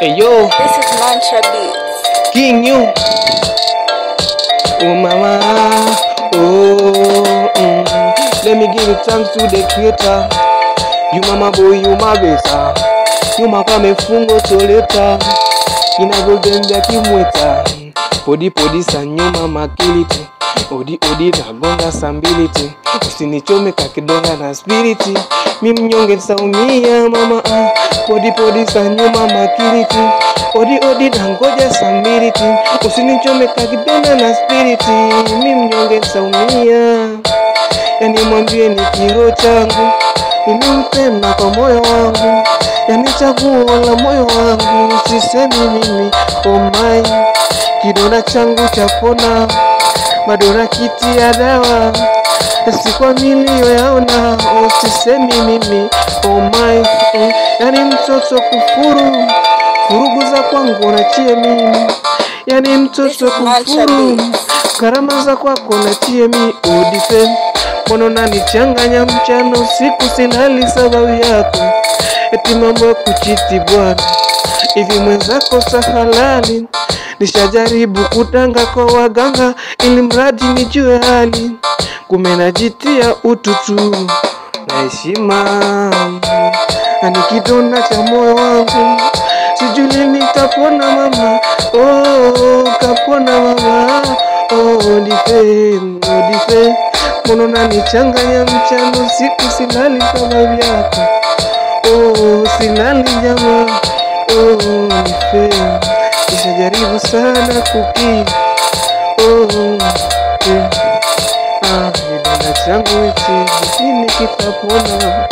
Hey yo, This is Mantra Beats. King you. Oh mama, oh. Mm. Let me give it thanks to the creator. You mama boy, you mabesa. You maka mefungo toleta. Inagodembia kimweta. Podi podi sanyuma makiliti. Odi odi nagonga sambiliti. Usinichome kakidonga na spiriti. Mi mnyonge saumia mama ah. Podi sanyuma makiriti. Odi odi nangoja sambiliti. Usinichome kakidona na spiriti. Mi mnyonge saumia. Yani mwambie ni kiro changu. Nilimpenda kwa moyo wangu, yani chaguo la moyo wangu, sisemi mimi oh kidona changu chapona, madona kiti ya dawa. Kwa niliyoyaona, oh, sisemi mimi oh my, mm, yani mtoto kufuru furugu za kwangu nachie mimi, yani mtoto kufuru karama za kwako nachie mi udipe Mbona unanichanganya mchana usiku, silali sababu yako, eti mambo ya kuchiti bwana. Hivi mwenzako sahalali, nishajaribu kutanga kwa waganga ili mradi nijue hali, kume najitia ututu heshima, ani kidonda cha moyo wangu, sijui lini nitapona mama. Oh, kapona mama. Oh, dife, oh, dife Mbona unanichanganya mchana usiku, silali sababu yako. Oh, silali jamaa. Oh, nife nishajaribu sana kuki. Oh, eh. Ah, kidonda changu eti lini kitapona?